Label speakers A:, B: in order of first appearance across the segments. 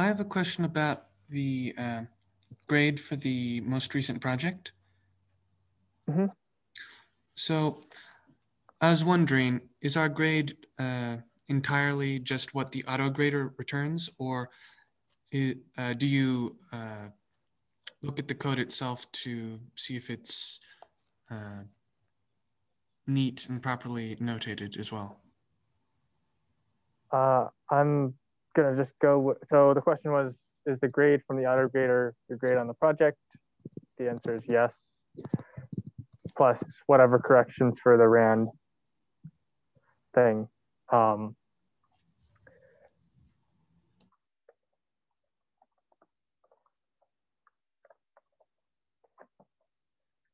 A: I have a question about the uh, grade for the most recent project.
B: Mhm.
A: So I was wondering, is our grade uh, entirely just what the auto grader returns, or i- uh, do you uh, look at the code itself to see if it's uh, neat and properly notated as well?
B: Uh, I'm gonna just go. So the question was, is the grade from the auto grader your grade on the project? The answer is yes. Plus whatever corrections for the RAND thing. Um,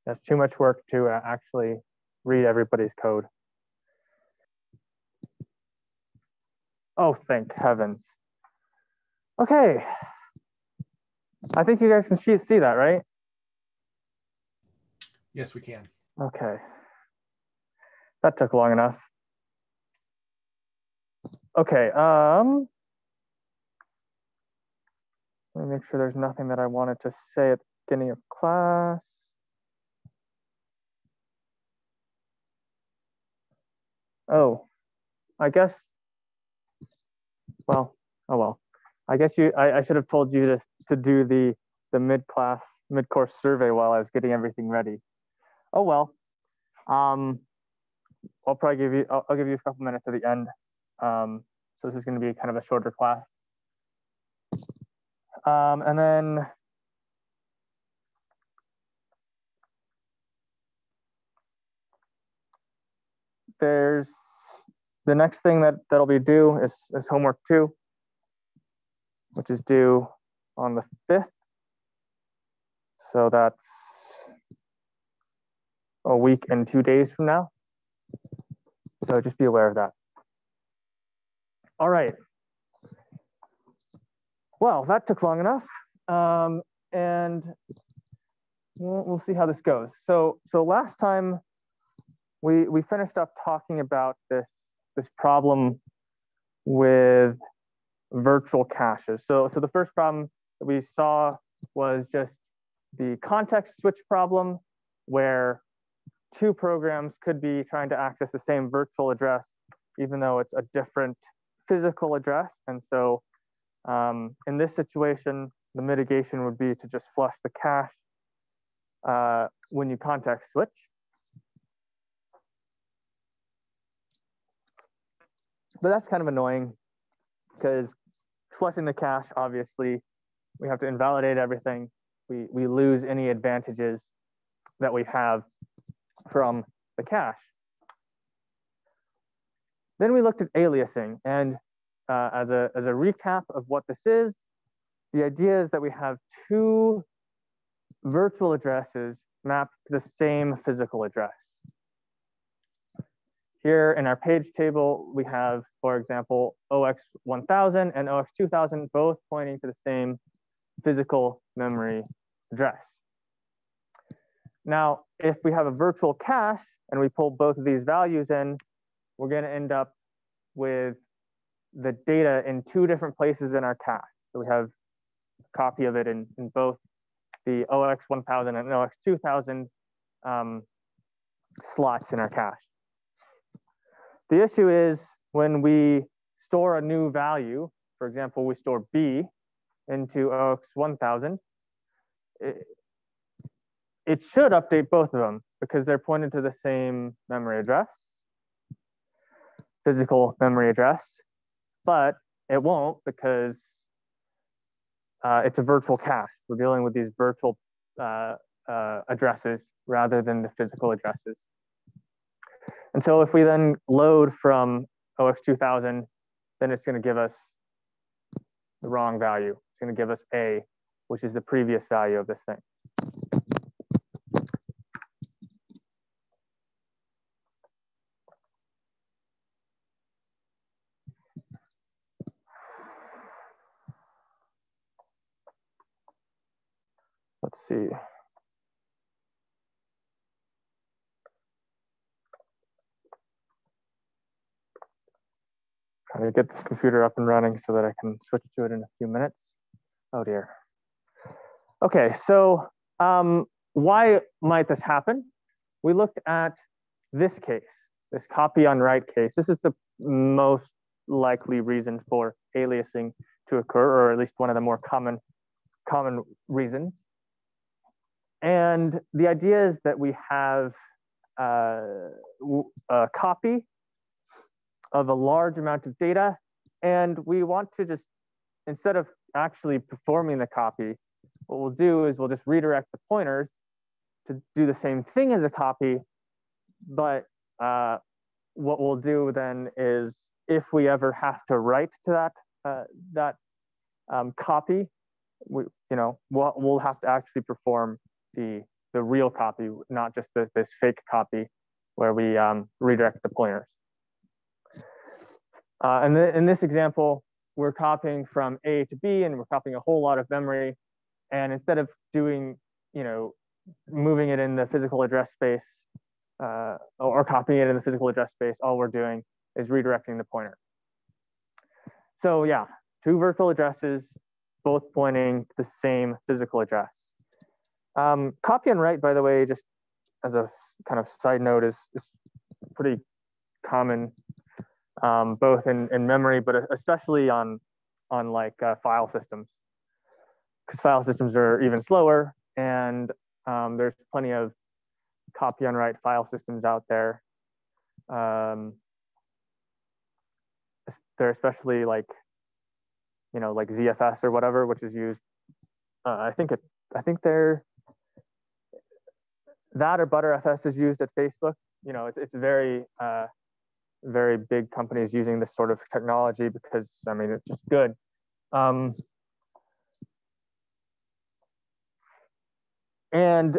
B: that's too much work to uh, actually read everybody's code. Oh, thank heavens. Okay. I think you guys can see that, right?
C: Yes, we can.
B: Okay. That took long enough. Okay, um, let me make sure there's nothing that I wanted to say at the beginning of class. Oh, I guess, well, oh well. I guess you, I, I should have told you to, to do the, the mid-class, mid-course survey while I was getting everything ready. Oh well. Um, I'll probably give you, I'll, I'll give you a couple minutes at the end. Um, so this is going to be kind of a shorter class. Um, and then there's the next thing that that'll be due is, is homework two, which is due on the 5th. So that's a week and two days from now. So just be aware of that. All right. Well, that took long enough. Um, and we'll, we'll see how this goes. So, so last time we, we finished up talking about this, this problem with virtual caches. So, so the first problem that we saw was just the context switch problem where two programs could be trying to access the same virtual address, even though it's a different physical address. And so um, in this situation, the mitigation would be to just flush the cache uh, when you context switch. But that's kind of annoying because flushing the cache, obviously, we have to invalidate everything. We, we lose any advantages that we have from the cache. Then we looked at aliasing and uh, as, a, as a recap of what this is, the idea is that we have two virtual addresses mapped to the same physical address. Here in our page table, we have, for example, OX1000 and OX2000 both pointing to the same physical memory address. Now, if we have a virtual cache and we pull both of these values in, we're going to end up with the data in two different places in our cache. So we have a copy of it in, in both the OX1000 and OX2000 um, slots in our cache. The issue is when we store a new value, for example, we store B into OX1000, it, it should update both of them because they're pointed to the same memory address, physical memory address, but it won't because uh, it's a virtual cache. We're dealing with these virtual uh, uh, addresses rather than the physical addresses. And so if we then load from OX2000, then it's gonna give us the wrong value. It's gonna give us A, which is the previous value of this thing. Let's see. Trying to get this computer up and running so that I can switch to it in a few minutes. Oh dear. Okay, so um, why might this happen? We looked at this case, this copy on write case. This is the most likely reason for aliasing to occur, or at least one of the more common, common reasons. And the idea is that we have uh, a copy of a large amount of data, and we want to just, instead of actually performing the copy, what we'll do is we'll just redirect the pointers to do the same thing as a copy, but uh, what we'll do then is if we ever have to write to that uh, that um, copy, we, you know, we'll, we'll have to actually perform the the real copy, not just the, this fake copy where we um, redirect the pointers. Uh, and th in this example, we're copying from A to B and we're copying a whole lot of memory. And instead of doing, you know, moving it in the physical address space uh, or copying it in the physical address space, all we're doing is redirecting the pointer. So yeah, two virtual addresses, both pointing to the same physical address. Um, copy and write, by the way, just as a kind of side note, is, is pretty common, um, both in, in memory, but especially on, on like uh, file systems, because file systems are even slower, and um, there's plenty of copy and write file systems out there. Um, they're especially like, you know, like ZFS or whatever, which is used. Uh, I think it. I think they're that or Btrfs is used at Facebook. You know, it's it's very uh, very big companies using this sort of technology because I mean it's just good. Um, and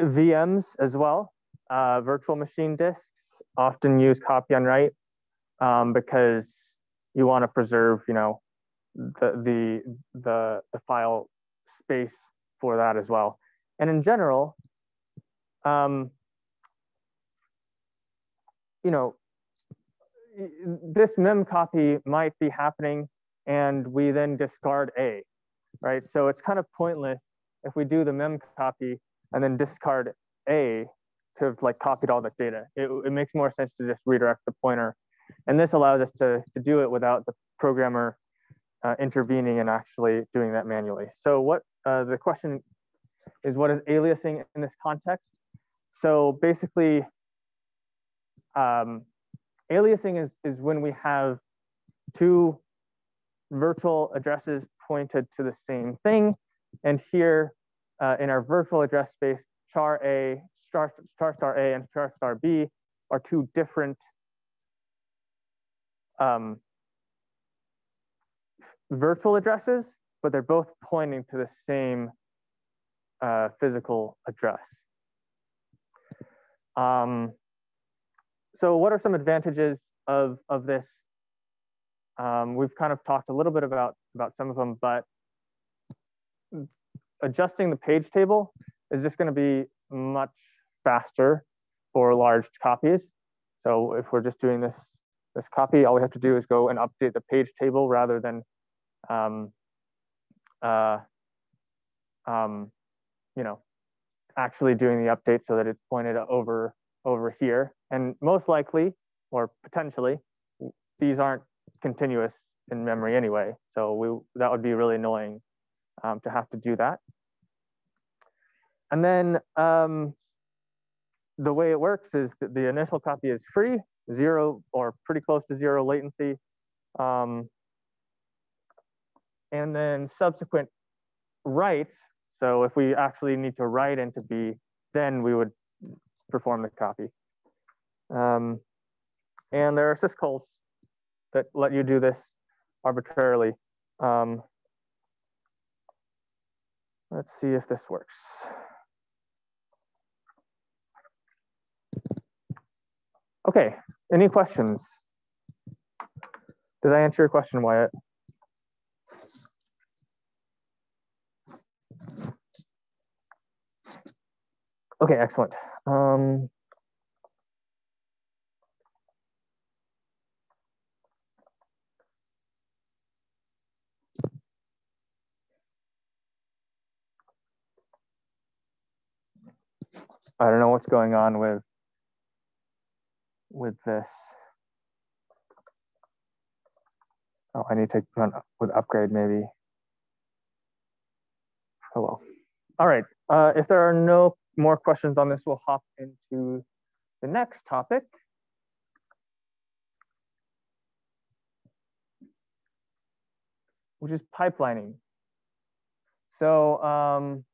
B: VMs as well, uh, virtual machine disks often use copy on write um, because you want to preserve, you know, the, the the the file space for that as well. And in general, um, you know, this mem copy might be happening and we then discard A, right? So it's kind of pointless if we do the mem copy and then discard A to have like copied all that data. It, it makes more sense to just redirect the pointer. And this allows us to, to do it without the programmer uh, intervening and actually doing that manually. So what uh, the question is what is aliasing in this context? So basically, um, aliasing is, is when we have two virtual addresses pointed to the same thing. And here uh, in our virtual address space, char A, star, star star A and char star B are two different um, virtual addresses, but they're both pointing to the same uh, physical address. Um, so what are some advantages of, of this? Um, we've kind of talked a little bit about, about some of them, but adjusting the page table is just gonna be much faster for large copies. So if we're just doing this, this copy, all we have to do is go and update the page table rather than, um, uh, um, you know, actually doing the update so that it's pointed over over here. And most likely, or potentially, these aren't continuous in memory anyway. So we that would be really annoying um, to have to do that. And then um, the way it works is that the initial copy is free, zero or pretty close to zero latency. Um, and then subsequent writes so if we actually need to write into B, then we would perform the copy. Um, and there are syscalls that let you do this arbitrarily. Um, let's see if this works. Okay, any questions? Did I answer your question, Wyatt? Okay, excellent. Um, what's going on with with this. Oh, I need to run with upgrade maybe. Well. All right. Uh, if there are no more questions on this, we'll hop into the next topic. Which is pipelining. So um,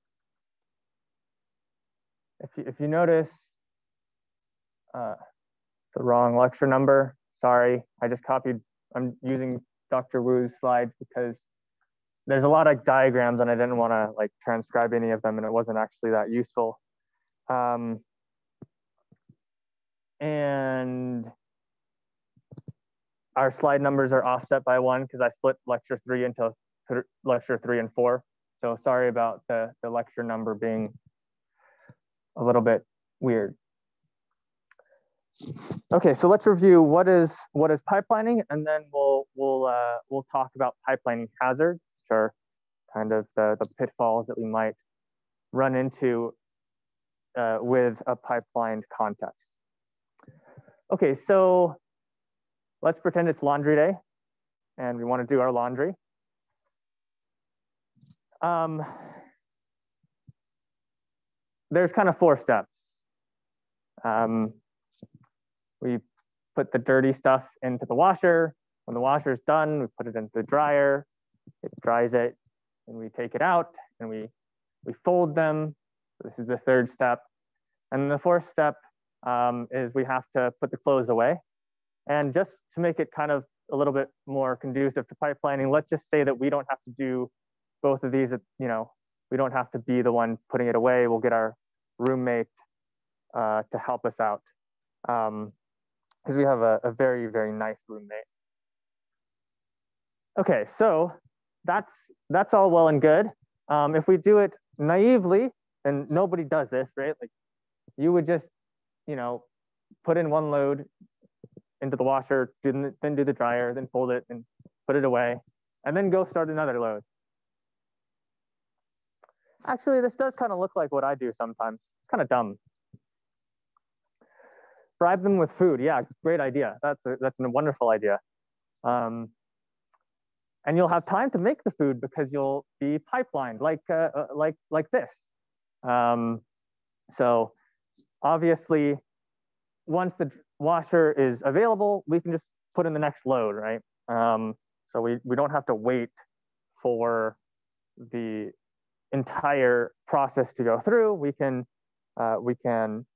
B: if you, if you notice, uh, the wrong lecture number. Sorry, I just copied, I'm using Dr. Wu's slides because there's a lot of diagrams and I didn't want to like transcribe any of them and it wasn't actually that useful. Um, and our slide numbers are offset by one because I split lecture three into th lecture three and four. So sorry about the, the lecture number being a little bit weird. Okay, so let's review what is what is pipelining, and then we'll we'll uh, we'll talk about pipelining hazards, which are kind of the, the pitfalls that we might run into uh, with a pipelined context. Okay, so let's pretend it's laundry day, and we want to do our laundry. Um, there's kind of four steps. Um, we put the dirty stuff into the washer. When the washer is done, we put it into the dryer. It dries it, and we take it out and we we fold them. This is the third step. And the fourth step um, is we have to put the clothes away. And just to make it kind of a little bit more conducive to pipelining, let's just say that we don't have to do both of these, you know, we don't have to be the one putting it away. We'll get our roommate uh, to help us out. Um, because we have a, a very, very nice roommate. Okay, so that's, that's all well and good. Um, if we do it naively, and nobody does this, right? Like you would just, you know, put in one load into the washer, then do the dryer, then fold it and put it away, and then go start another load. Actually, this does kind of look like what I do sometimes. It's kind of dumb bribe them with food. Yeah, great idea. That's a, that's a wonderful idea. Um, and you'll have time to make the food because you'll be pipelined like uh, uh, like like this. Um, so obviously, once the washer is available, we can just put in the next load, right? Um, so we we don't have to wait for the entire process to go through. We can uh, we can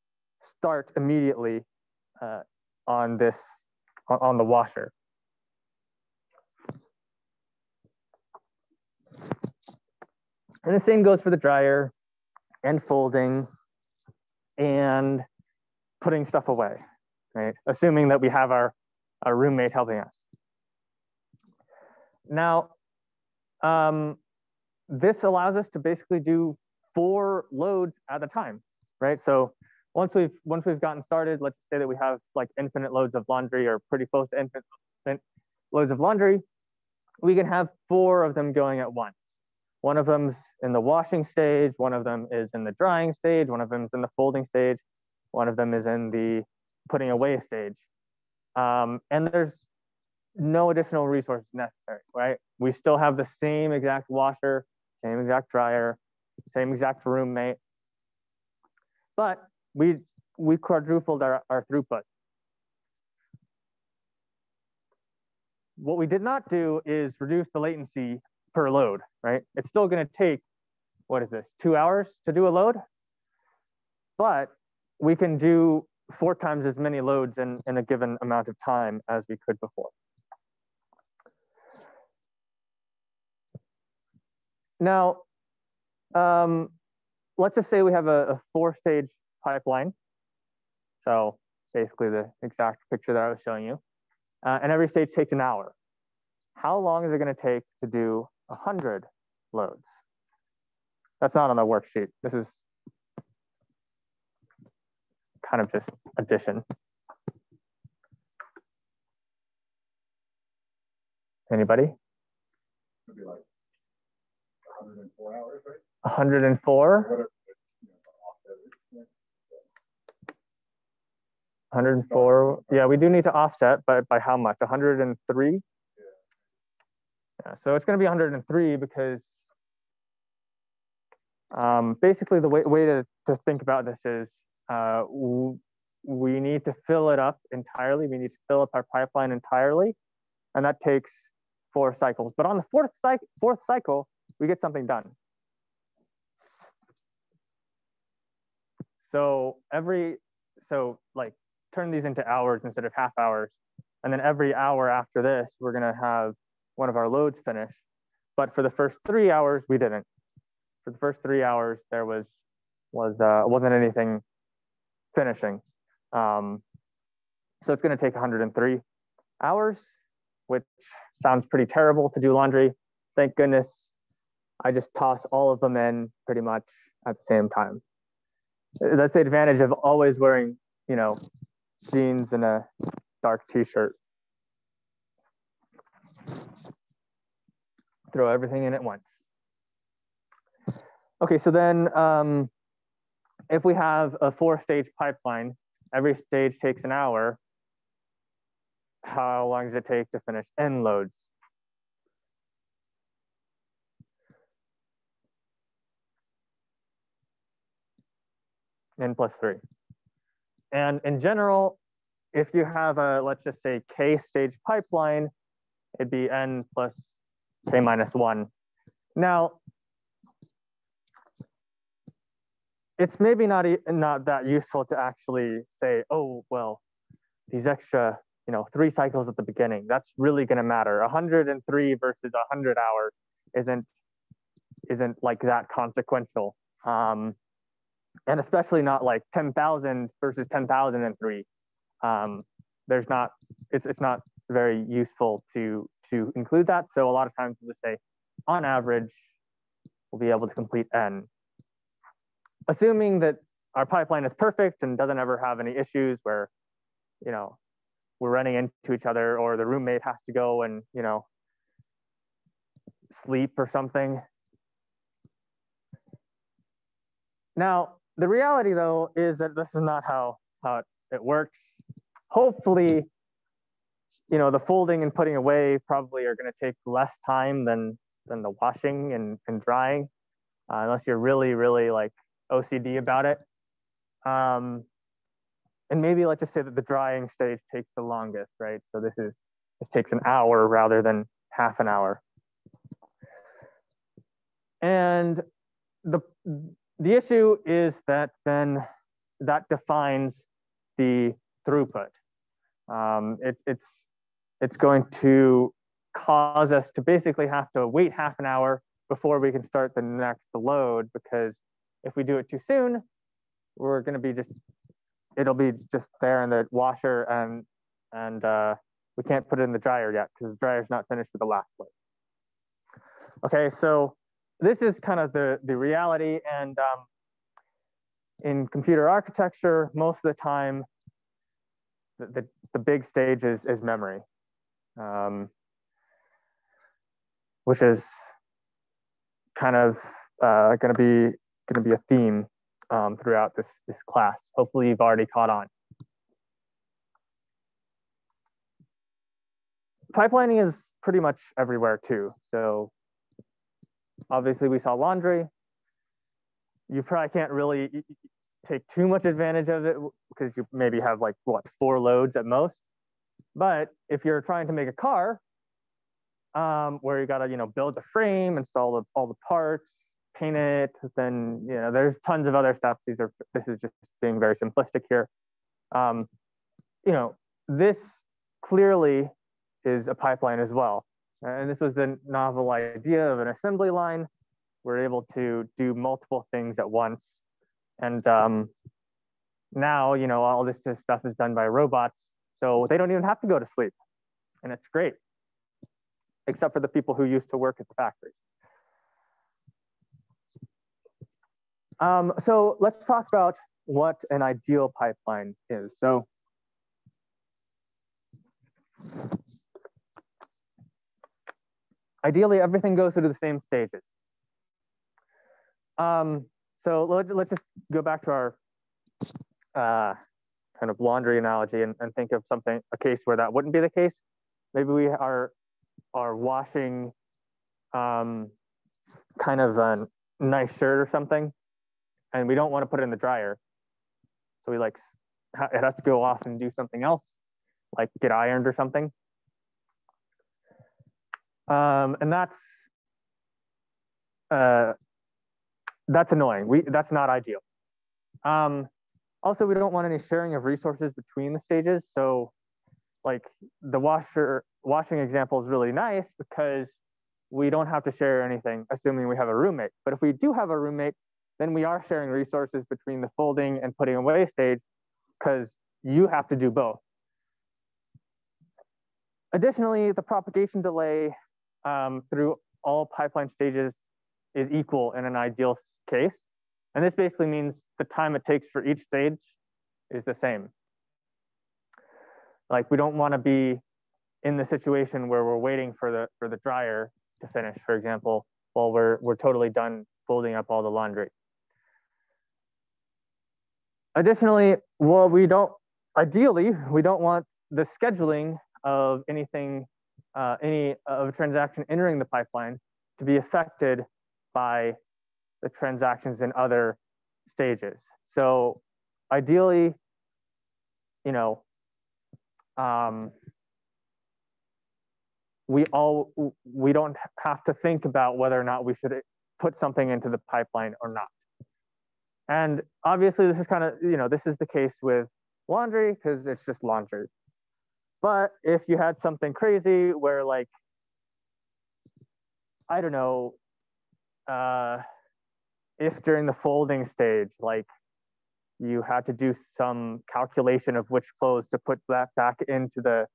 B: start immediately uh, on this, on the washer. And the same goes for the dryer and folding and putting stuff away, right? Assuming that we have our, our roommate helping us. Now, um, this allows us to basically do four loads at a time, right? So once we've once we've gotten started, let's say that we have like infinite loads of laundry or pretty close to infinite loads of laundry, we can have four of them going at once. One of them's in the washing stage, one of them is in the drying stage, one of them is in the folding stage, one of them is in the putting away stage. Um, and there's no additional resources necessary, right? We still have the same exact washer, same exact dryer, same exact roommate, but we, we quadrupled our, our throughput. What we did not do is reduce the latency per load, right? It's still gonna take, what is this, two hours to do a load? But we can do four times as many loads in, in a given amount of time as we could before. Now, um, let's just say we have a, a four-stage pipeline. So basically the exact picture that I was showing you. Uh, and every stage takes an hour. How long is it going to take to do 100 loads? That's not on the worksheet. This is kind of just addition. Anybody? Maybe like 104 hours, right? 104? 104. Yeah, we do need to offset, but by how much? 103? Yeah, so it's going to be 103 because um, basically the way, way to, to think about this is uh, we need to fill it up entirely. We need to fill up our pipeline entirely, and that takes four cycles. But on the fourth, cycle, fourth cycle, we get something done. So every, so like turn these into hours instead of half hours. And then every hour after this, we're gonna have one of our loads finish. But for the first three hours, we didn't. For the first three hours, there was was uh, wasn't anything finishing. Um, so it's going to take 103 hours, which sounds pretty terrible to do laundry. Thank goodness I just toss all of them in pretty much at the same time. That's the advantage of always wearing, you know, jeans and a dark t-shirt. Throw everything in at once. Okay, so then um, if we have a four stage pipeline, every stage takes an hour. How long does it take to finish n loads? N plus three. And in general, if you have a, let's just say k stage pipeline, it'd be n plus k minus one. Now, it's maybe not not that useful to actually say, oh well, these extra you know three cycles at the beginning that's really going to matter 103 versus 100 hour isn't isn't like that consequential um, and especially not like 10,000 versus 10,003 um, there's not it's, it's not very useful to to include that so a lot of times we'll just say on average we'll be able to complete n assuming that our pipeline is perfect and doesn't ever have any issues where, you know, we're running into each other or the roommate has to go and, you know, sleep or something. Now, the reality though is that this is not how, how it works. Hopefully, you know, the folding and putting away probably are going to take less time than, than the washing and, and drying, uh, unless you're really, really like OCD about it. Um, and maybe let's just say that the drying stage takes the longest, right? So this is this takes an hour rather than half an hour. And the the issue is that then that defines the throughput. Um, it, it's it's going to cause us to basically have to wait half an hour before we can start the next load because if we do it too soon, we're going to be just, it'll be just there in the washer and, and uh, we can't put it in the dryer yet because the dryer's not finished with the last load. Okay, so this is kind of the, the reality. And um, in computer architecture, most of the time, the, the, the big stage is, is memory, um, which is kind of uh, going to be going to be a theme um, throughout this, this class. Hopefully you've already caught on. Pipelining is pretty much everywhere too. So obviously we saw laundry. You probably can't really take too much advantage of it because you maybe have like what, four loads at most. But if you're trying to make a car, um, where you gotta, you know, build the frame, install the, all the parts, paint it, then you know there's tons of other stuff. These are this is just being very simplistic here. Um, you know, this clearly is a pipeline as well. And this was the novel idea of an assembly line. We're able to do multiple things at once. And um, now, you know, all this stuff is done by robots. So they don't even have to go to sleep. And it's great, except for the people who used to work at the factories. Um, so let's talk about what an ideal pipeline is. So ideally, everything goes through the same stages. Um, so let, us just go back to our uh, kind of laundry analogy and, and think of something, a case where that wouldn't be the case. Maybe we are, are washing um, kind of a nice shirt or something, and we don't want to put it in the dryer. So we like, it has to go off and do something else, like get ironed or something. Um, and that's, uh, that's annoying. We, that's not ideal. Um, also, we don't want any sharing of resources between the stages. So like the washer washing example is really nice because we don't have to share anything, assuming we have a roommate. But if we do have a roommate, then we are sharing resources between the folding and putting away stage because you have to do both. Additionally, the propagation delay um, through all pipeline stages is equal in an ideal case. And this basically means the time it takes for each stage is the same. Like we don't want to be in the situation where we're waiting for the for the dryer to finish, for example, while we're we're totally done folding up all the laundry. Additionally, well, we don't ideally we don't want the scheduling of anything, uh, any of a transaction entering the pipeline to be affected by the transactions in other stages. So ideally, you know, um, we all we don't have to think about whether or not we should put something into the pipeline or not. And obviously, this is kind of you know this is the case with laundry because it's just laundry. But if you had something crazy where like I don't know, uh, if during the folding stage, like you had to do some calculation of which clothes to put that back into the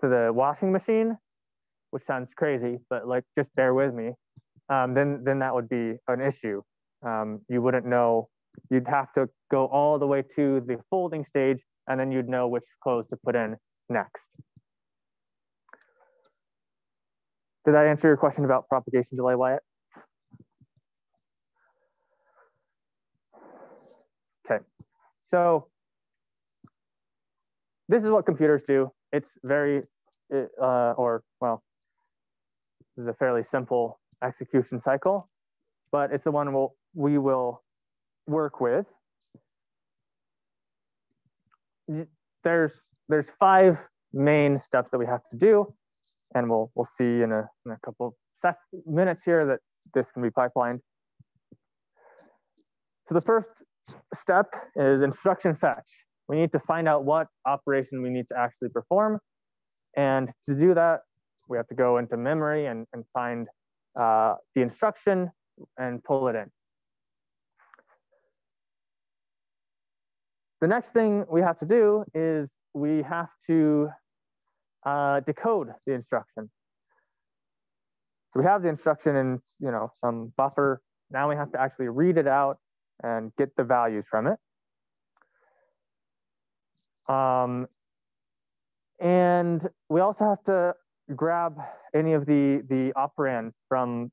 B: to the washing machine, which sounds crazy, but like just bear with me. Um, then then that would be an issue. Um, you wouldn't know. You'd have to go all the way to the folding stage, and then you'd know which clothes to put in next. Did that answer your question about propagation delay, Wyatt? Okay, so this is what computers do. It's very, uh, or well, this is a fairly simple execution cycle, but it's the one we'll, we will work with. There's, there's five main steps that we have to do, and we'll, we'll see in a, in a couple sec minutes here that this can be pipelined. So the first step is instruction fetch. We need to find out what operation we need to actually perform. And to do that, we have to go into memory and, and find uh, the instruction and pull it in. The next thing we have to do is we have to uh, decode the instruction. So we have the instruction in you know some buffer. Now we have to actually read it out and get the values from it. Um, and we also have to grab any of the, the operands from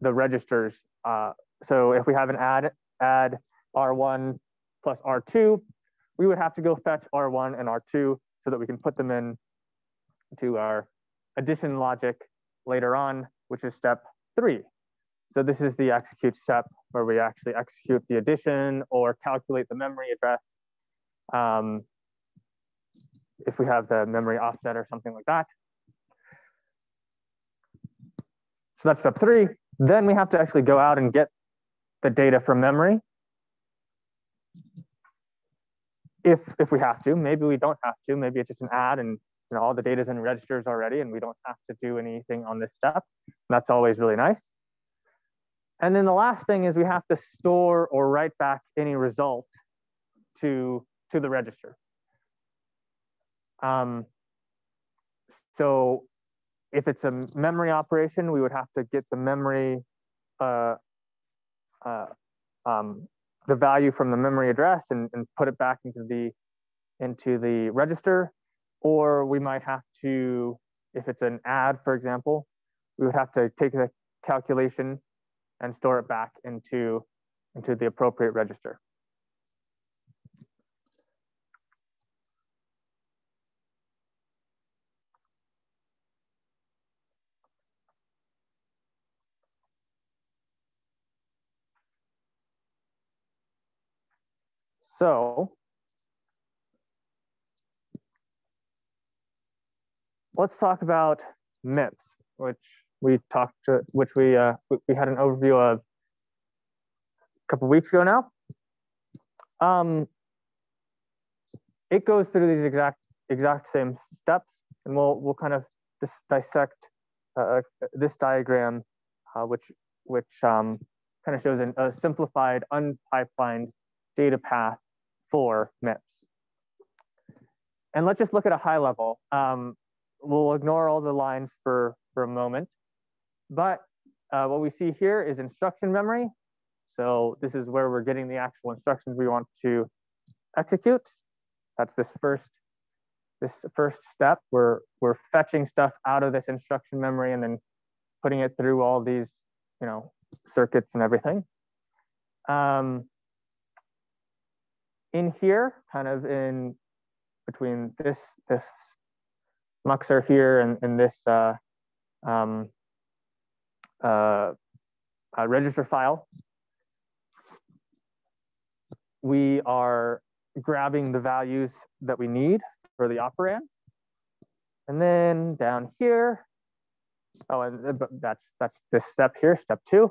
B: the registers. Uh, so if we have an add, add R1 plus R2, we would have to go fetch R1 and R2 so that we can put them in to our addition logic later on, which is step three. So this is the execute step where we actually execute the addition or calculate the memory address. Um, if we have the memory offset or something like that. So that's step three. Then we have to actually go out and get the data from memory. If, if we have to, maybe we don't have to, maybe it's just an add and you know, all the data is in registers already and we don't have to do anything on this step. That's always really nice. And then the last thing is we have to store or write back any result to, to the register. Um, so if it's a memory operation, we would have to get the memory, uh, uh, um, the value from the memory address and, and put it back into the, into the register. Or we might have to, if it's an add, for example, we would have to take the calculation and store it back into, into the appropriate register. So let's talk about MIPS, which we talked to, which we uh, we had an overview of a couple weeks ago now. Um, it goes through these exact exact same steps, and we'll we'll kind of just dissect uh, uh this diagram, uh, which which um, kind of shows an, a simplified, unpipelined data path for MIPS. And let's just look at a high level. Um, we'll ignore all the lines for, for a moment. But uh, what we see here is instruction memory. So this is where we're getting the actual instructions we want to execute. That's this first this first step. We're we're fetching stuff out of this instruction memory and then putting it through all these, you know, circuits and everything. Um, in here, kind of in between this this muxer here and, and this uh, um, uh, uh, register file, we are grabbing the values that we need for the operand. And then down here, oh, and that's that's this step here, step two.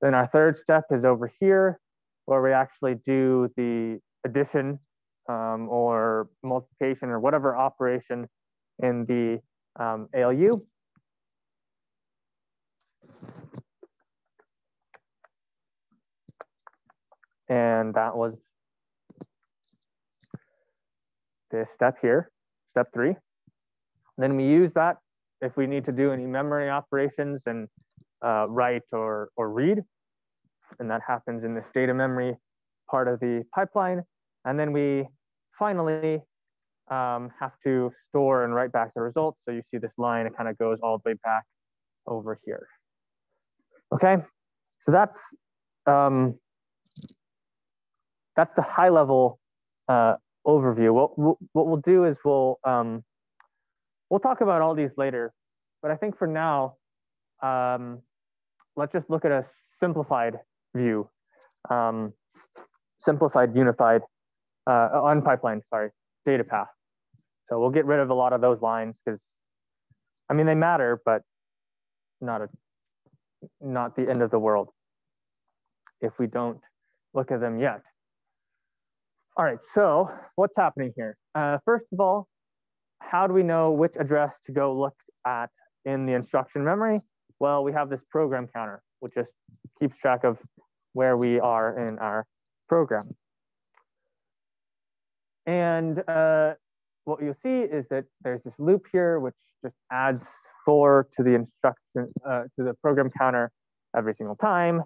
B: Then our third step is over here, where we actually do the addition um, or multiplication or whatever operation in the um, ALU. And that was this step here, step three. then we use that if we need to do any memory operations and uh, write or, or read. And that happens in this data memory part of the pipeline. And then we finally um, have to store and write back the results. So you see this line, it kind of goes all the way back over here. Okay, so that's um, that's the high level uh, overview. What, what we'll do is we'll um, we'll talk about all these later, but I think for now, um, let's just look at a simplified view, um, simplified, unified, uh, sorry, data path. So we'll get rid of a lot of those lines because, I mean, they matter, but not a, not the end of the world if we don't look at them yet. All right, so what's happening here? Uh, first of all, how do we know which address to go look at in the instruction memory? Well, we have this program counter, which just keeps track of where we are in our program. And uh, what you'll see is that there's this loop here, which just adds four to the instruction, uh, to the program counter every single time.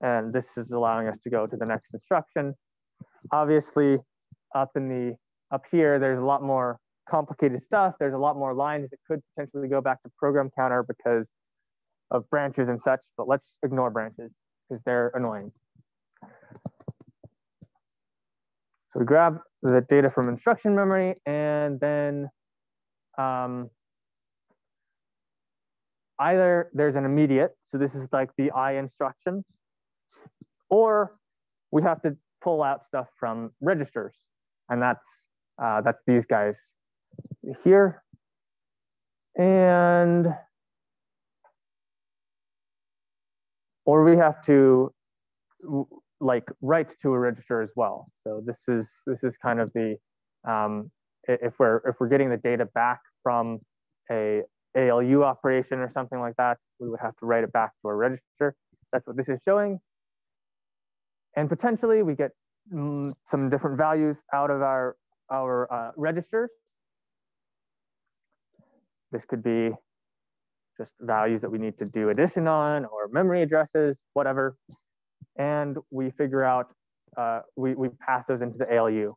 B: And this is allowing us to go to the next instruction. Obviously, up in the, up here, there's a lot more complicated stuff. There's a lot more lines that could potentially go back to program counter because of branches and such, but let's ignore branches because they're annoying. So we grab the data from instruction memory and then um, either there's an immediate, so this is like the I instructions, or we have to pull out stuff from registers. And that's, uh, that's these guys here. And, or we have to like write to a register as well. So this is this is kind of the um, if we're if we're getting the data back from a ALU operation or something like that, we would have to write it back to a register. That's what this is showing. And potentially we get mm, some different values out of our, our uh, registers. This could be just values that we need to do addition on or memory addresses, whatever and we figure out, uh, we, we pass those into the ALU.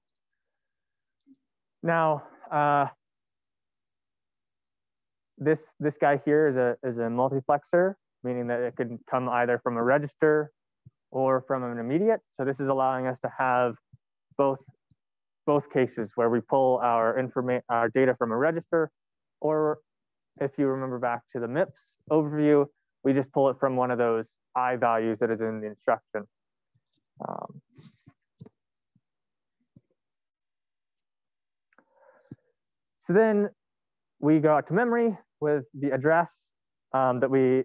B: Now, uh, this, this guy here is a, is a multiplexer, meaning that it could come either from a register or from an immediate. So this is allowing us to have both, both cases where we pull our, our data from a register, or if you remember back to the MIPS overview, we just pull it from one of those I values that is in the instruction. Um, so then we go out to memory with the address um, that we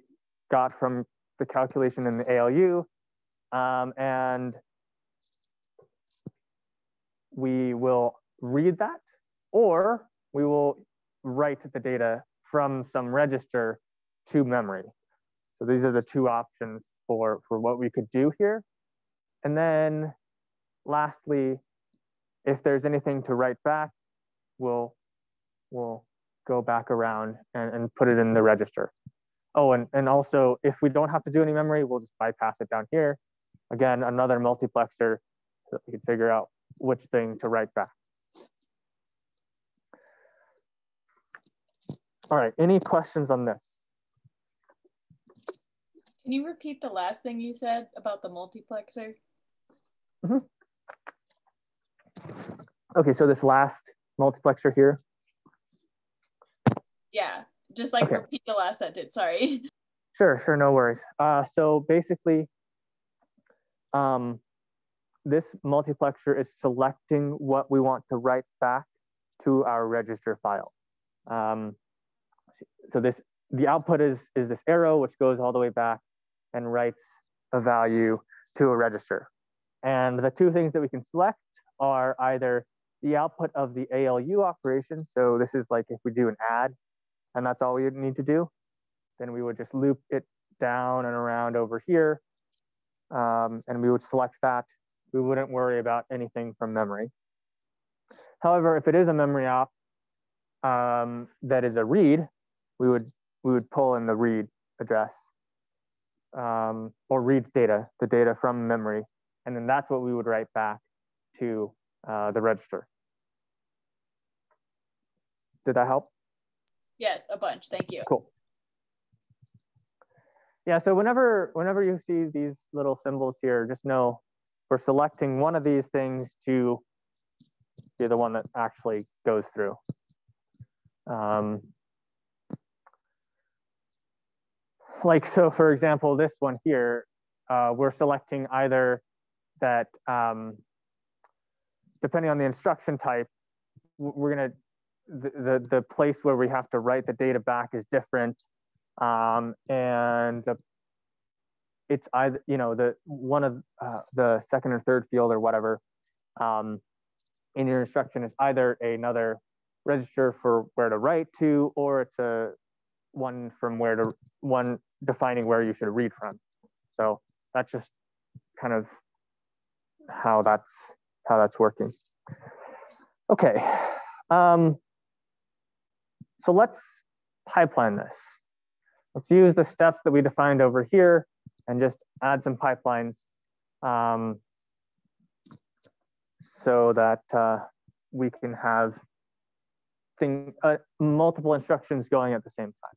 B: got from the calculation in the ALU. Um, and we will read that or we will write the data from some register to memory. So these are the two options for, for what we could do here. And then lastly, if there's anything to write back, we'll, we'll go back around and, and put it in the register. Oh, and, and also if we don't have to do any memory, we'll just bypass it down here. Again, another multiplexer so that we can figure out which thing to write back. All right, any questions on this?
C: Can you repeat the last thing you said about the multiplexer?
B: Mm -hmm. Okay, so this last multiplexer here.
C: Yeah, just like okay. repeat the last sentence, sorry.
B: Sure, sure, no worries. Uh, so basically, um, this multiplexer is selecting what we want to write back to our register file. Um, so this the output is, is this arrow, which goes all the way back and writes a value to a register. And the two things that we can select are either the output of the ALU operation. So this is like if we do an add, and that's all we need to do, then we would just loop it down and around over here. Um, and we would select that. We wouldn't worry about anything from memory. However, if it is a memory op um, that is a read, we would we would pull in the read address um, or read data, the data from memory, and then that's what we would write back to uh, the register. Did that help?
C: Yes, a bunch. Thank you.
B: Cool. Yeah, so whenever whenever you see these little symbols here, just know we're selecting one of these things to be the one that actually goes through. Um, like, so for example, this one here, uh, we're selecting either that, um, depending on the instruction type, we're gonna, the, the, the, place where we have to write the data back is different. Um, and the, it's either, you know, the one of uh, the second or third field or whatever um, in your instruction is either another register for where to write to, or it's a one from where to one defining where you should read from. So that's just kind of how that's how that's working. Okay, um, so let's pipeline this. Let's use the steps that we defined over here and just add some pipelines um, so that uh, we can have thing, uh, multiple instructions going at the same time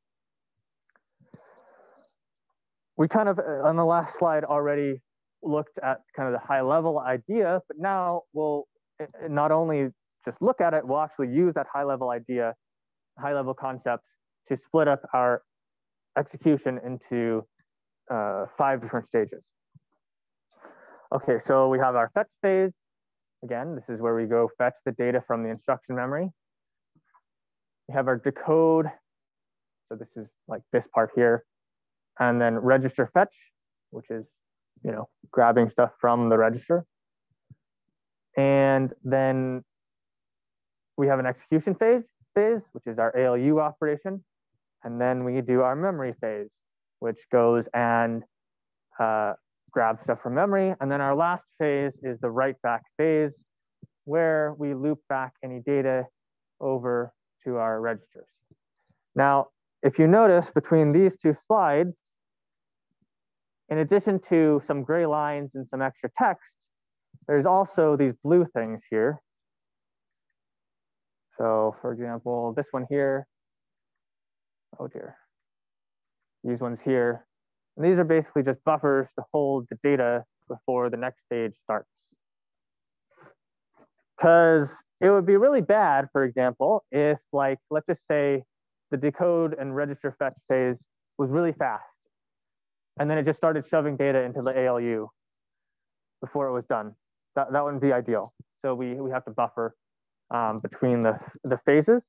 B: we kind of uh, on the last slide already looked at kind of the high level idea, but now we'll uh, not only just look at it, we'll actually use that high level idea, high level concepts to split up our execution into uh, five different stages. Okay, so we have our fetch phase. Again, this is where we go fetch the data from the instruction memory. We have our decode. So this is like this part here and then register fetch, which is, you know, grabbing stuff from the register. And then we have an execution phase, phase, which is our ALU operation. And then we do our memory phase, which goes and uh, grabs stuff from memory. And then our last phase is the write back phase, where we loop back any data over to our registers. Now, if you notice between these two slides, in addition to some gray lines and some extra text, there's also these blue things here. So for example, this one here, oh dear, these ones here. And these are basically just buffers to hold the data before the next stage starts. Because it would be really bad, for example, if like, let's just say the decode and register fetch phase was really fast. And then it just started shoving data into the ALU before it was done. That, that wouldn't be ideal. So we, we have to buffer um, between the, the phases.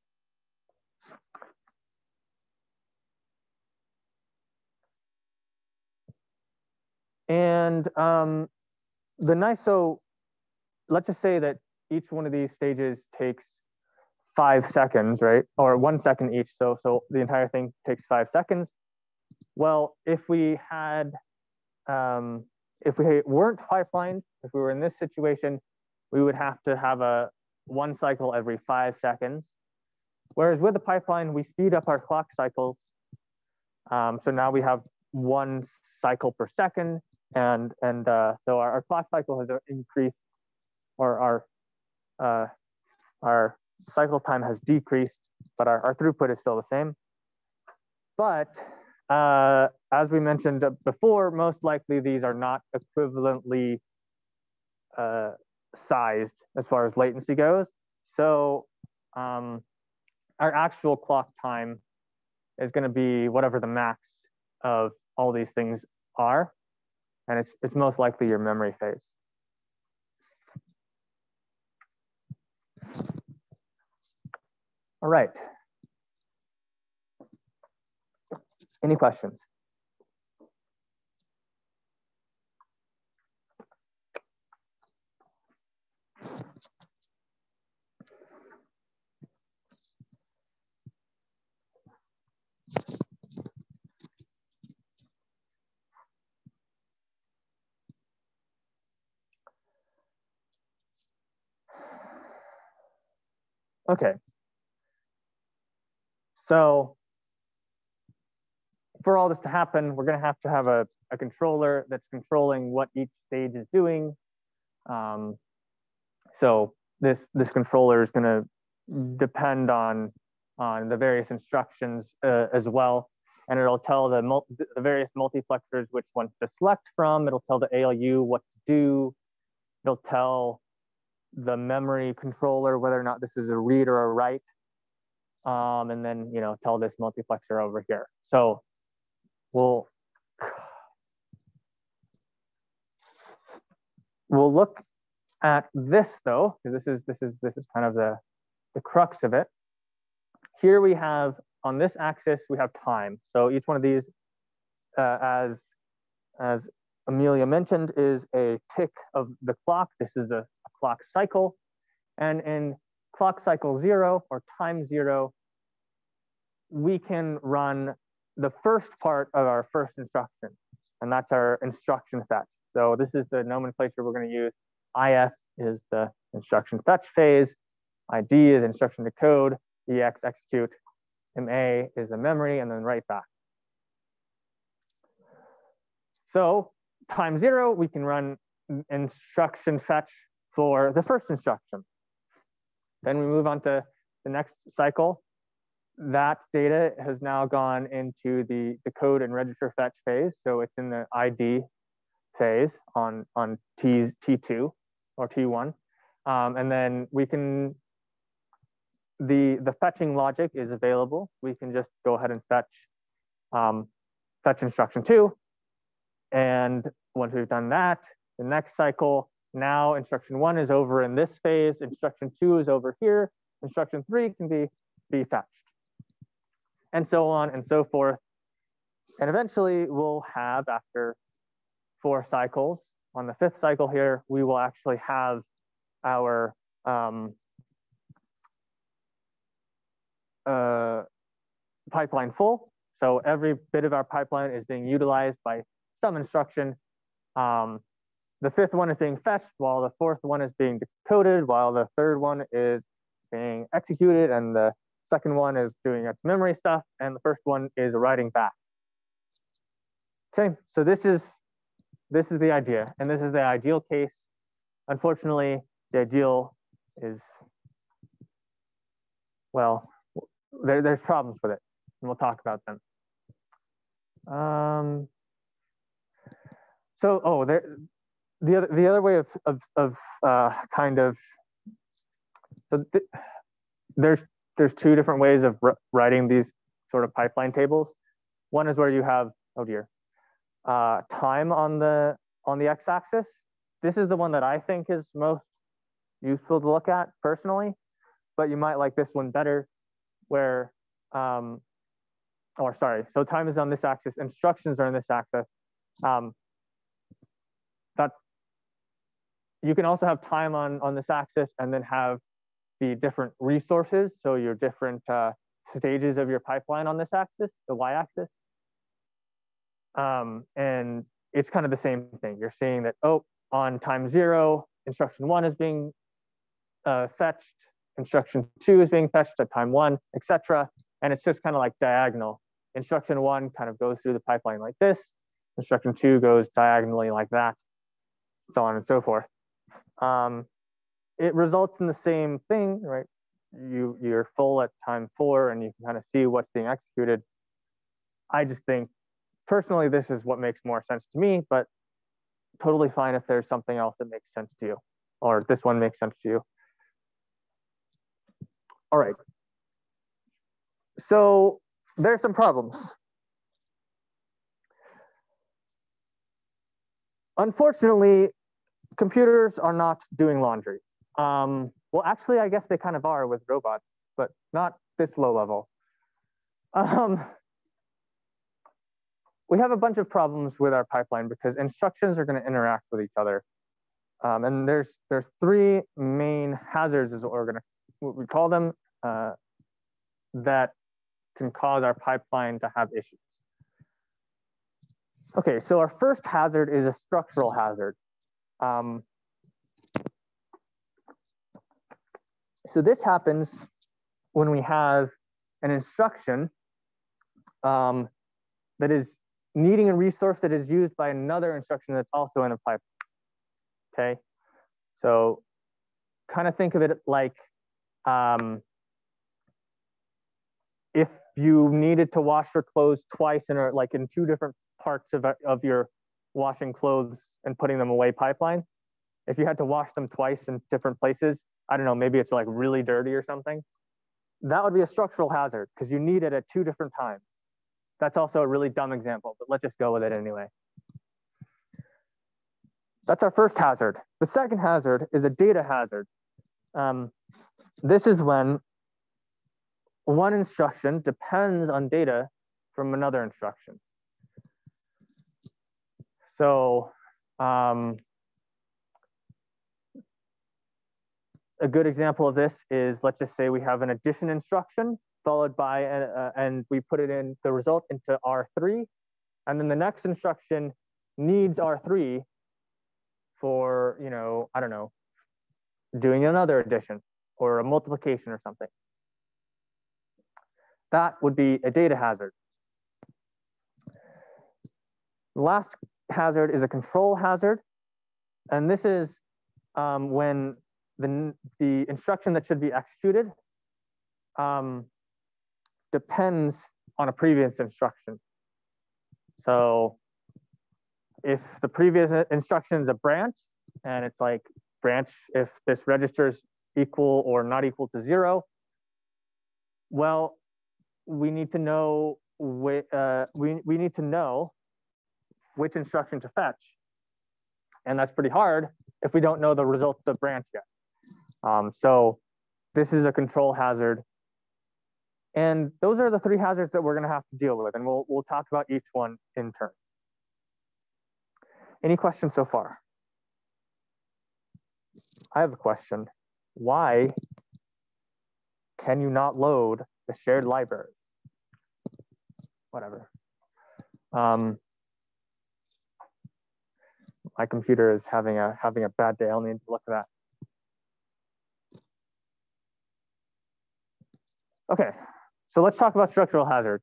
B: And um, the nice, so let's just say that each one of these stages takes five seconds, right? Or one second each. So, so the entire thing takes five seconds. Well, if we had, um, if we weren't pipelined, if we were in this situation, we would have to have a one cycle every five seconds. Whereas with the pipeline, we speed up our clock cycles. Um, so now we have one cycle per second. And, and uh, so our, our, clock cycle has increased or our, uh, our cycle time has decreased, but our, our throughput is still the same. But uh, as we mentioned before, most likely these are not equivalently uh, sized as far as latency goes. So um, our actual clock time is going to be whatever the max of all these things are. And it's, it's most likely your memory phase. All right. Any questions? Okay. So for all this to happen, we're going to have to have a, a controller that's controlling what each stage is doing. Um, so this this controller is going to depend on on the various instructions uh, as well, and it'll tell the, the various multiplexers which ones to select from. It'll tell the ALU what to do. It'll tell the memory controller, whether or not this is a read or a write, um, and then you know tell this multiplexer over here. So we'll we'll look at this though, because this is this is this is kind of the the crux of it. Here we have on this axis we have time. So each one of these, uh, as as Amelia mentioned, is a tick of the clock. This is a clock cycle. And in clock cycle zero or time zero, we can run the first part of our first instruction, and that's our instruction fetch. So this is the nomenclature we're going to use. IF is the instruction fetch phase, ID is instruction decode, EX execute, MA is the memory, and then write back. So time zero, we can run instruction fetch for the first instruction. Then we move on to the next cycle. That data has now gone into the, the code and register fetch phase. So it's in the ID phase on, on T, T2 or T1. Um, and then we can, the, the fetching logic is available. We can just go ahead and fetch, um, fetch instruction two. And once we've done that, the next cycle now instruction one is over in this phase, instruction two is over here, instruction three can be, be fetched, and so on and so forth. And eventually we'll have, after four cycles, on the fifth cycle here, we will actually have our um, uh, pipeline full. So every bit of our pipeline is being utilized by some instruction. Um, the fifth one is being fetched while the fourth one is being decoded, while the third one is being executed, and the second one is doing its memory stuff, and the first one is writing back. Okay, so this is this is the idea, and this is the ideal case. Unfortunately, the ideal is well, there, there's problems with it, and we'll talk about them. Um, so, oh, there, the other the other way of of, of uh, kind of so th there's there's two different ways of writing these sort of pipeline tables. One is where you have oh dear uh, time on the on the x-axis. This is the one that I think is most useful to look at personally, but you might like this one better, where um, or sorry, so time is on this axis, instructions are on this axis. Um, that you can also have time on, on this axis and then have the different resources. So your different uh, stages of your pipeline on this axis, the y-axis. Um, and it's kind of the same thing. You're seeing that, oh, on time zero, instruction one is being uh, fetched, instruction two is being fetched at time one, etc. And it's just kind of like diagonal. Instruction one kind of goes through the pipeline like this. Instruction two goes diagonally like that, so on and so forth. Um, it results in the same thing, right? You, you're full at time four and you can kind of see what's being executed. I just think personally, this is what makes more sense to me, but totally fine if there's something else that makes sense to you or this one makes sense to you. All right. So there's some problems. Unfortunately, computers are not doing laundry. Um, well, actually, I guess they kind of are with robots, but not this low level. Um, we have a bunch of problems with our pipeline because instructions are going to interact with each other. Um, and there's there's three main hazards is what we're going to what we call them uh, that can cause our pipeline to have issues. Okay, so our first hazard is a structural hazard. Um, so this happens when we have an instruction um, that is needing a resource that is used by another instruction that's also in a pipeline. Okay, so kind of think of it like um, if you needed to wash your clothes twice in or like in two different parts of, of your washing clothes and putting them away pipeline, if you had to wash them twice in different places, I don't know, maybe it's like really dirty or something, that would be a structural hazard because you need it at two different times. That's also a really dumb example, but let's just go with it anyway. That's our first hazard. The second hazard is a data hazard. Um, this is when one instruction depends on data from another instruction. So um, a good example of this is, let's just say we have an addition instruction followed by, a, uh, and we put it in the result into R3. And then the next instruction needs R3 for, you know, I don't know, doing another addition or a multiplication or something. That would be a data hazard. Last hazard is a control hazard. And this is um, when the, the instruction that should be executed um, depends on a previous instruction. So if the previous instruction is a branch and it's like branch, if this register is equal or not equal to zero, well, we need to know uh, we, we need to know which instruction to fetch. And that's pretty hard if we don't know the result of the branch yet. Um, so this is a control hazard. And those are the three hazards that we're gonna have to deal with. And we'll, we'll talk about each one in turn. Any questions so far? I have a question. Why can you not load the shared library? Whatever. Um, my computer is having a having a bad day. I'll need to look at that. Okay, so let's talk about structural hazards.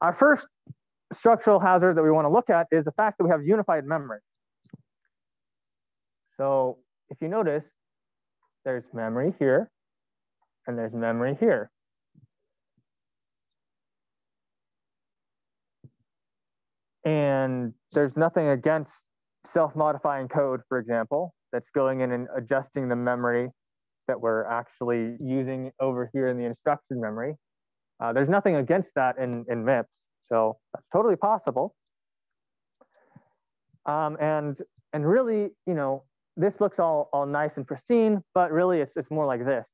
B: Our first structural hazard that we want to look at is the fact that we have unified memory. So if you notice, there's memory here, and there's memory here. And there's nothing against self-modifying code, for example, that's going in and adjusting the memory that we're actually using over here in the instruction memory. Uh, there's nothing against that in, in MIPS, so that's totally possible. Um, and, and really, you know, this looks all, all nice and pristine, but really it's, it's more like this,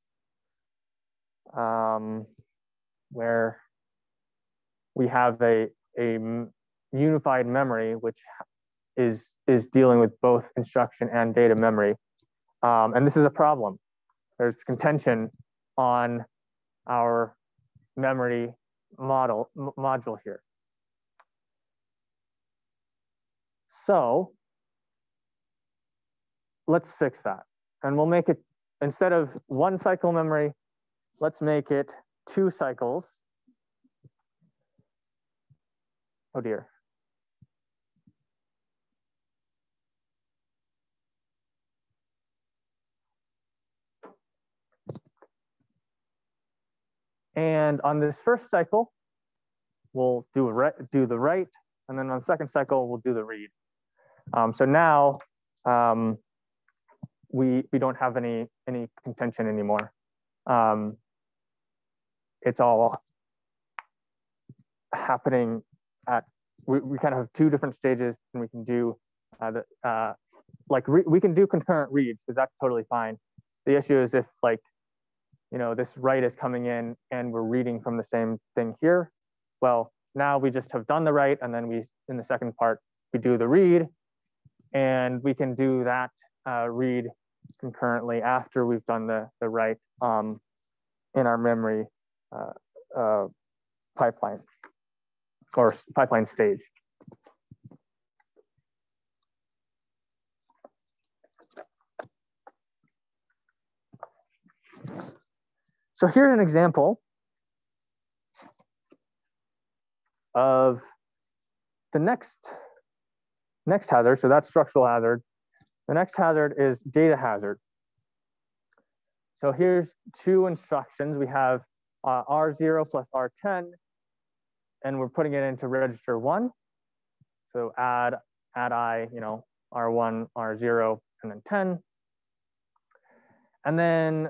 B: um, where we have a, a unified memory, which is, is dealing with both instruction and data memory. Um, and this is a problem. There's contention on our memory model module here. So let's fix that. And we'll make it, instead of one cycle memory, let's make it two cycles. Oh dear. And on this first cycle, we'll do, a do the write, and then on the second cycle, we'll do the read. Um, so now um, we, we don't have any, any contention anymore. Um, it's all happening at, we, we kind of have two different stages and we can do uh, the, uh, like we can do concurrent reads because that's totally fine. The issue is if like you know, this write is coming in and we're reading from the same thing here. Well, now we just have done the write and then we, in the second part, we do the read and we can do that uh, read concurrently after we've done the, the write um, in our memory uh, uh, pipeline or pipeline stage. So here's an example of the next, next hazard. So that's structural hazard. The next hazard is data hazard. So here's two instructions. We have uh, R0 plus R10, and we're putting it into register one. So add, add I, you know, R1, R0, and then 10. And then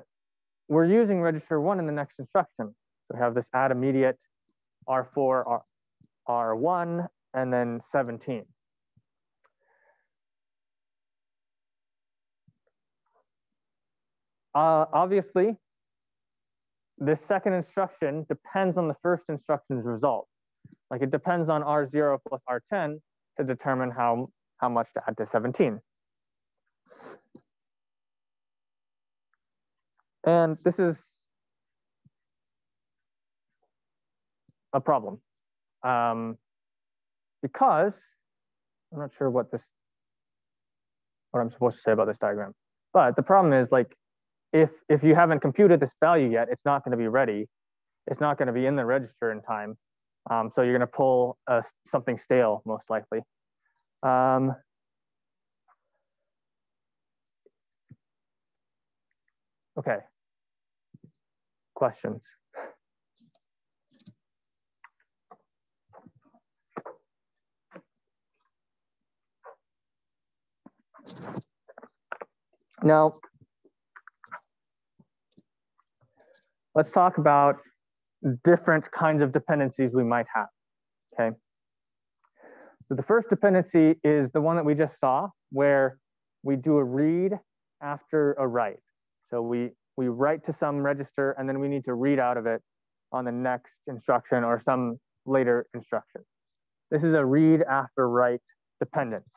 B: we're using register one in the next instruction. So we have this add immediate R4, R, R1, and then 17. Uh, obviously, this second instruction depends on the first instruction's result. Like it depends on R0 plus R10 to determine how, how much to add to 17. And this is a problem um, because I'm not sure what this, what I'm supposed to say about this diagram. But the problem is like, if, if you haven't computed this value yet, it's not gonna be ready. It's not gonna be in the register in time. Um, so you're gonna pull something stale most likely. Um, okay, questions. Now, let's talk about different kinds of dependencies we might have, okay? So the first dependency is the one that we just saw, where we do a read after a write. So we we write to some register and then we need to read out of it on the next instruction or some later instruction. This is a read after write dependence.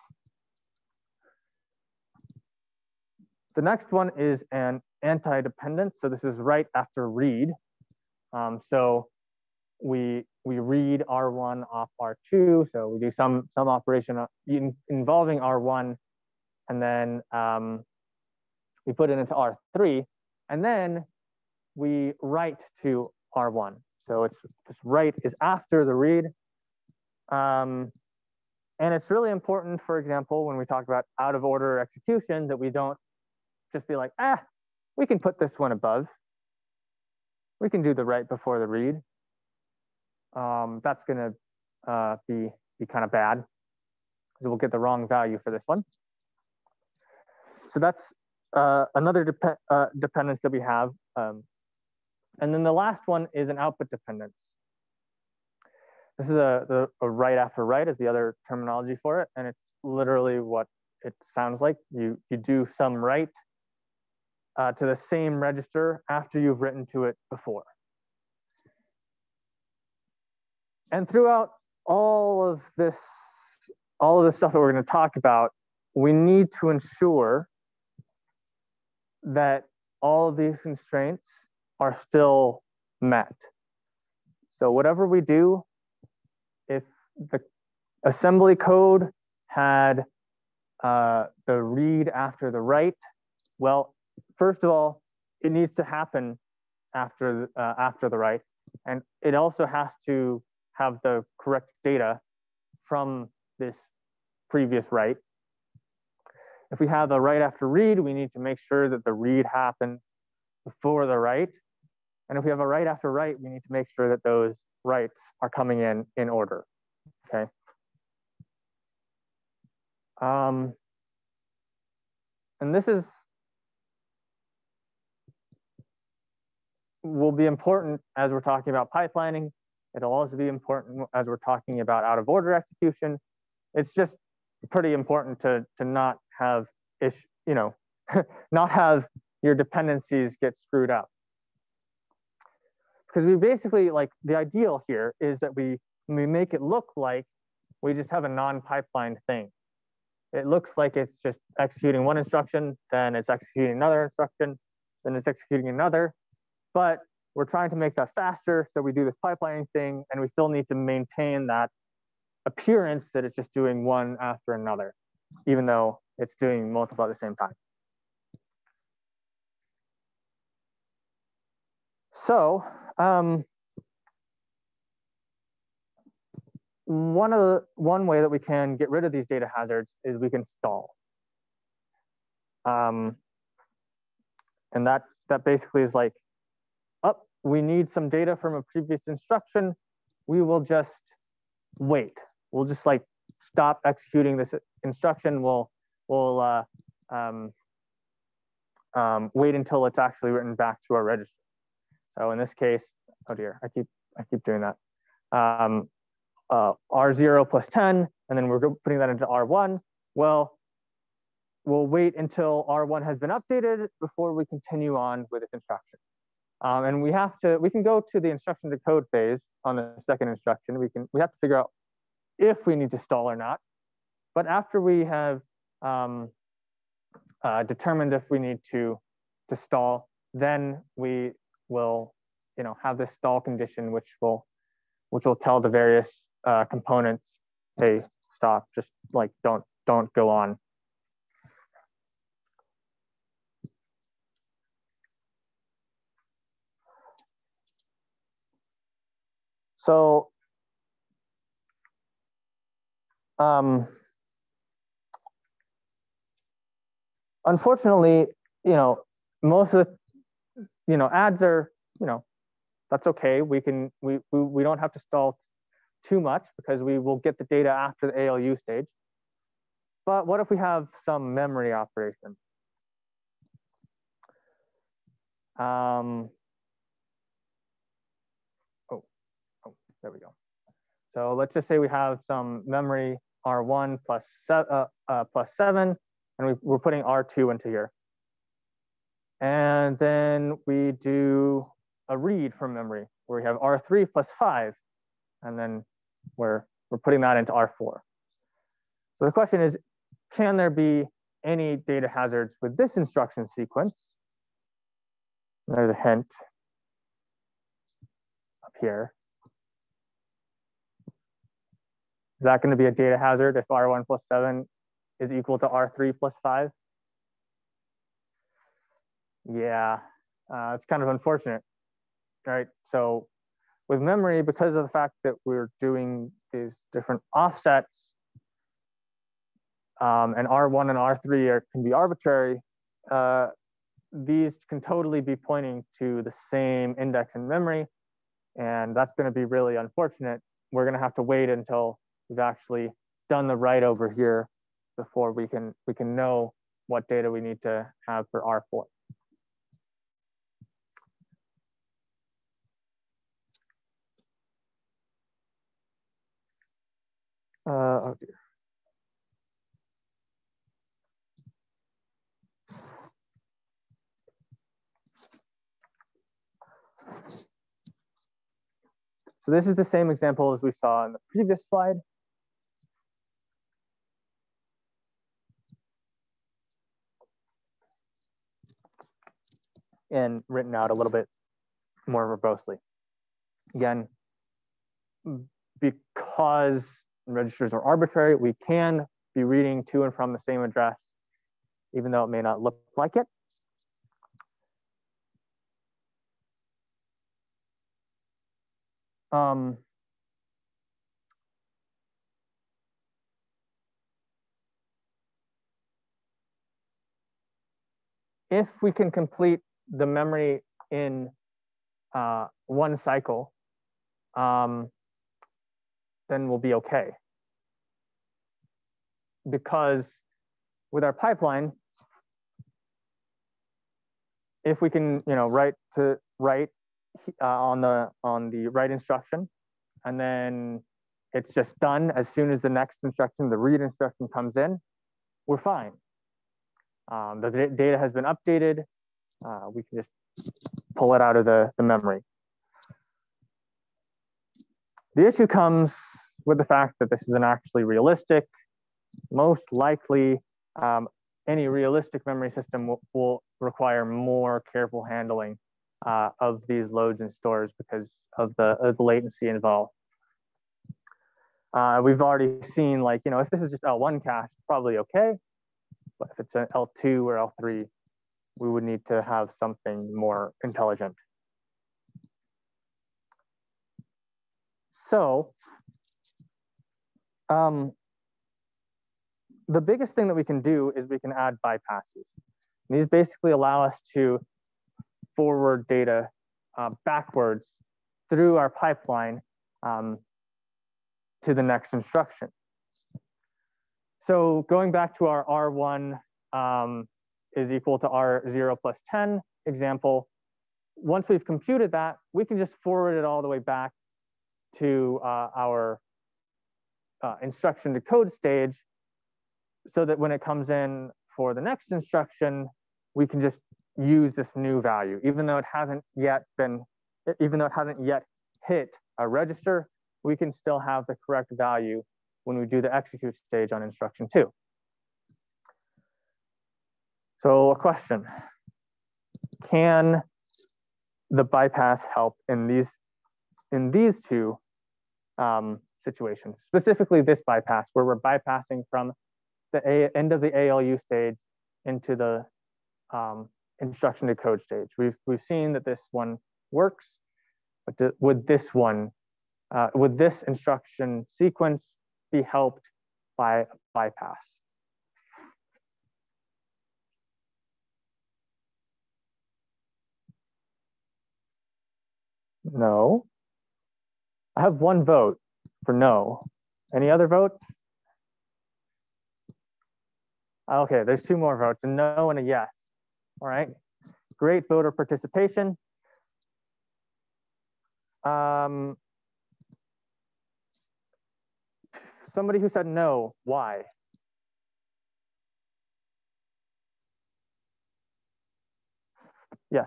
B: The next one is an anti-dependence. So this is write after read. Um, so we we read R1 off R2. So we do some some operation in, involving R1, and then um, we put it into R3. And then we write to R1. So it's this write is after the read. Um, and it's really important, for example, when we talk about out of order execution, that we don't just be like, ah, we can put this one above. We can do the write before the read. Um, that's gonna uh, be, be kind of bad because we'll get the wrong value for this one. So that's uh, another dep uh, dependence that we have. Um, and then the last one is an output dependence. This is a, the, a write after write is the other terminology for it. And it's literally what it sounds like. You, you do some write uh, to the same register after you've written to it before. And throughout all of this all of the stuff that we're going to talk about, we need to ensure that all of these constraints are still met. So whatever we do, if the assembly code had uh, the read after the write, well, first of all, it needs to happen after, uh, after the write. And it also has to have the correct data from this previous write. If we have the write after read, we need to make sure that the read happens before the write. And if we have a write after write, we need to make sure that those writes are coming in in order, okay? Um, and this is, will be important as we're talking about pipelining. It'll also be important as we're talking about out of order execution. It's just pretty important to, to not have ish, you know, not have your dependencies get screwed up. Because we basically like the ideal here is that we, we make it look like we just have a non-pipelined thing. It looks like it's just executing one instruction, then it's executing another instruction, then it's executing another. But we're trying to make that faster. So we do this pipelining thing and we still need to maintain that appearance that it's just doing one after another, even though it's doing multiple at the same time. So um, one of the, one way that we can get rid of these data hazards is we can stall. Um, and that, that basically is like, up, oh, we need some data from a previous instruction. We will just wait. We'll just like stop executing this instruction. We'll, we'll uh, um, um, wait until it's actually written back to our register. So in this case, oh dear, I keep I keep doing that. Um, uh, R0 plus 10, and then we're putting that into R1. Well, we'll wait until R1 has been updated before we continue on with this instruction. Um, and we have to, we can go to the instruction decode phase on the second instruction. We can, we have to figure out if we need to stall or not. But after we have um, uh, determined if we need to, to stall, then we will you know, have this stall condition, which will, which will tell the various uh, components, hey, stop, just like don't, don't go on. So um, unfortunately, you know, most of the, you know, adds are, you know, that's okay. We can we, we, we don't have to stall too much because we will get the data after the ALU stage. But what if we have some memory operation? Um, oh, oh, there we go. So let's just say we have some memory R1 plus, uh, uh, plus 7, and we, we're putting R2 into here. And then we do a read from memory where we have R3 plus 5, and then we're, we're putting that into R4. So the question is, can there be any data hazards with this instruction sequence? There's a hint up here. Is that going to be a data hazard if R1 plus 7 is equal to R3 plus 5? Yeah, uh, it's kind of unfortunate, right? So with memory, because of the fact that we're doing these different offsets, um, and R1 and R3 are, can be arbitrary, uh, these can totally be pointing to the same index in memory. And that's going to be really unfortunate. We're going to have to wait until we've actually done the write over here before we can, we can know what data we need to have for R4. Uh, oh dear. So this is the same example as we saw in the previous slide. And written out a little bit more verbosely. Again, because registers are arbitrary, we can be reading to and from the same address, even though it may not look like it. Um, if we can complete the memory in uh, one cycle, um, then we'll be okay. Because with our pipeline, if we can, you know, write to write uh, on the on the write instruction, and then it's just done as soon as the next instruction, the read instruction comes in, we're fine. Um, the data has been updated. Uh, we can just pull it out of the, the memory. The issue comes with the fact that this isn't actually realistic. Most likely, um, any realistic memory system will, will, require more careful handling uh, of these loads and stores because of the, of the latency involved. Uh, we've already seen like, you know, if this is just L1 cache, probably okay. But if it's an L2 or L3, we would need to have something more intelligent. So um, the biggest thing that we can do is we can add bypasses. And these basically allow us to forward data uh, backwards through our pipeline um, to the next instruction. So going back to our R1 um, is equal to R0 plus 10 example, once we've computed that, we can just forward it all the way back to uh, our uh, instruction decode stage so that when it comes in for the next instruction, we can just use this new value, even though it hasn't yet been, even though it hasn't yet hit a register, we can still have the correct value when we do the execute stage on instruction two. So a question, can the bypass help in these, in these two um, situations, specifically this bypass where we're bypassing from the a end of the ALU stage into the um, instruction decode stage. We've, we've seen that this one works, but would this one, uh, would this instruction sequence be helped by bypass? No. I have one vote for no. Any other votes? Okay, there's two more votes, a no and a yes. All right, great voter participation. Um, somebody who said no, why? Yes.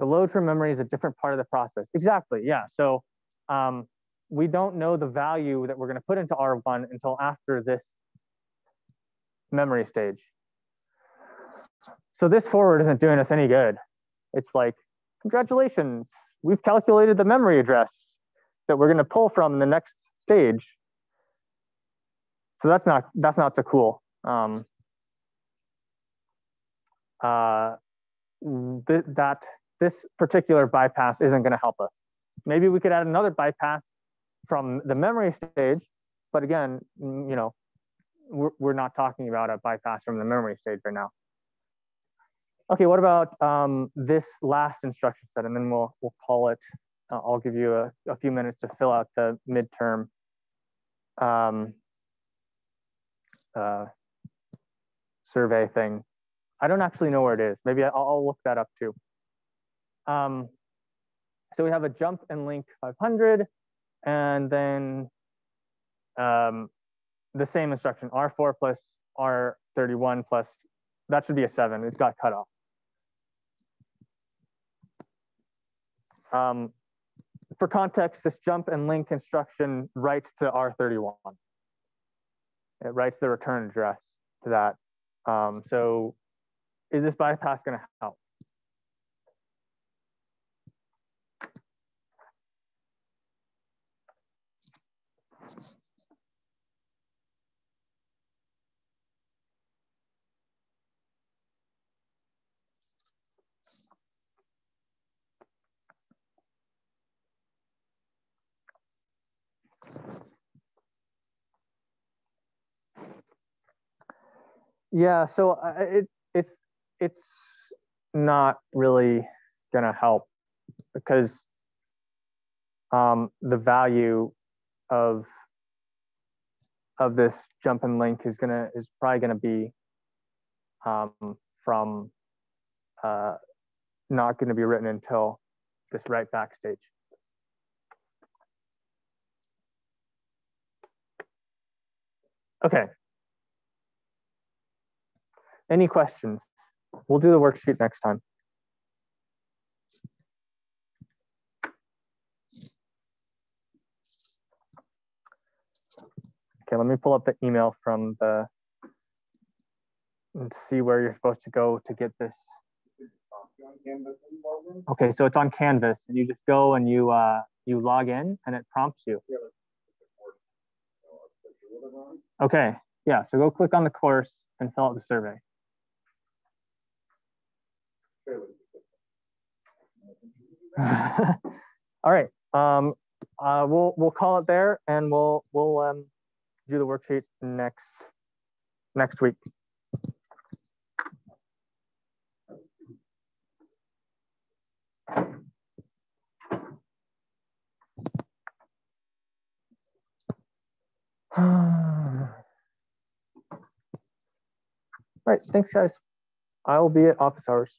B: The load from memory is a different part of the process. Exactly, yeah. So um, we don't know the value that we're gonna put into R1 until after this memory stage. So this forward isn't doing us any good. It's like, congratulations, we've calculated the memory address that we're gonna pull from the next stage. So that's not, that's not so cool. Um, uh, th that this particular bypass isn't going to help us. Maybe we could add another bypass from the memory stage, but again, you know, we're, we're not talking about a bypass from the memory stage right now. Okay, what about um, this last instruction set? And then we'll, we'll call it, uh, I'll give you a, a, few minutes to fill out the midterm um, uh, survey thing. I don't actually know where it is. Maybe I'll, I'll look that up too. Um, so we have a jump and link 500, and then um, the same instruction, R4 plus R31 plus, that should be a seven, it got cut off. Um, for context, this jump and link instruction writes to R31. It writes the return address to that Um, so is this bypass going to help? Yeah, so uh, it it's it's not really gonna help because um, the value of of this jump link is gonna is probably gonna be um, from uh, not gonna be written until this write-back stage. Okay, any questions? We'll do the worksheet next time. Okay, let me pull up the email from the and see where you're supposed to go to get this. Okay, so it's on Canvas, and you just go and you uh, you log in, and it prompts you. Okay, yeah. So go click on the course and fill out the survey. All right. Um, uh, we'll we'll call it there, and we'll we'll um, do the worksheet next next week. All right, thanks guys. I will be at office hours.